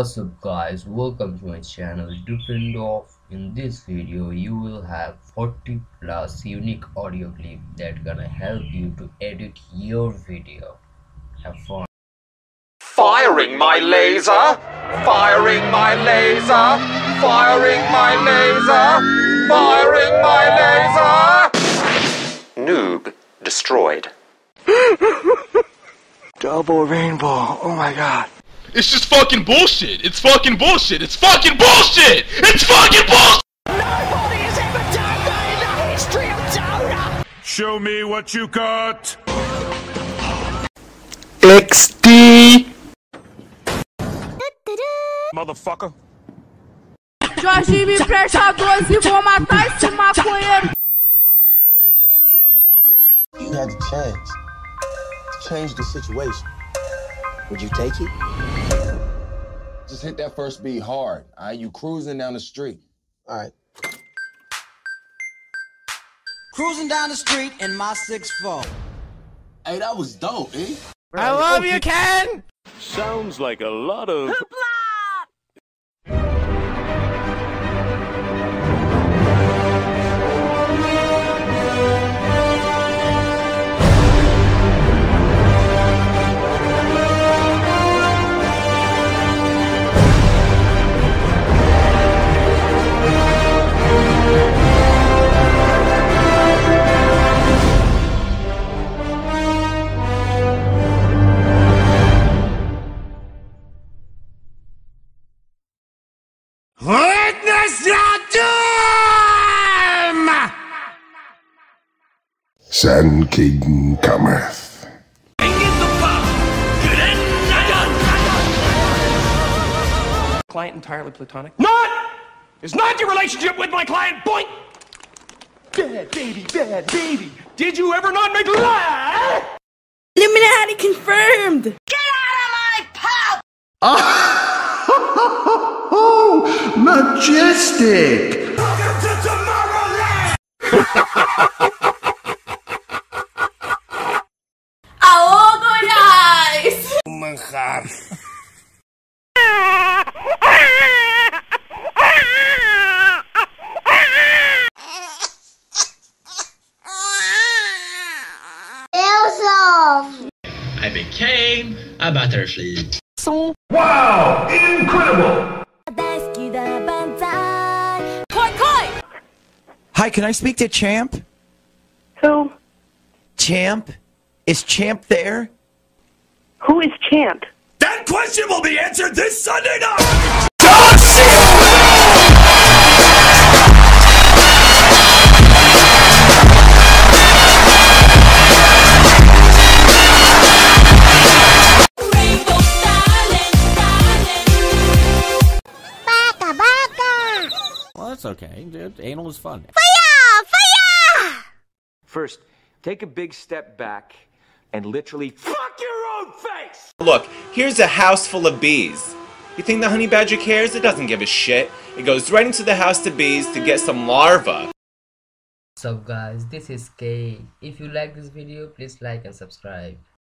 What's up guys, welcome to my channel Different Doff. In this video you will have 40 plus unique audio clip that gonna help you to edit your video. Have fun. Firing my laser! Firing my laser! Firing my laser! Firing my laser! Noob destroyed. Double rainbow. Oh my god. It's just fucking bullshit. It's fucking bullshit. It's fucking bullshit. It's fucking bullshit. Nobody has ever done that in the history of Dota! Show me what you got. XD. Motherfucker. Jorge me presta dois e vou matar esse maconheiro. You had the chance to change the situation. Would you take it? Just hit that first beat hard. All right, you cruising down the street. All right. Cruising down the street in my six four. Hey, that was dope, eh? I love you, Ken. Sounds like a lot of. Witness your doom! Sand King cometh. Client entirely platonic? Not is not your relationship with my client. Boink. Bad baby, bad baby. Did you ever not make love? Illuminati confirmed. Get out of my pub! Ah! Majestic! Aô, Goiás! Manjar. Eu sou! I became a butterfly. So, Wow! Incredible! Hi, can I speak to Champ? Who? Champ? Is Champ there? Who is Champ? That question will be answered this Sunday night! That's okay. Dude, Anal is fun. Fire! Fire! First, take a big step back and literally fuck your own face! Look, here's a house full of bees. You think the honey badger cares? It doesn't give a shit. It goes right into the house to bees to get some larvae. What's up guys, this is K. If you like this video, please like and subscribe.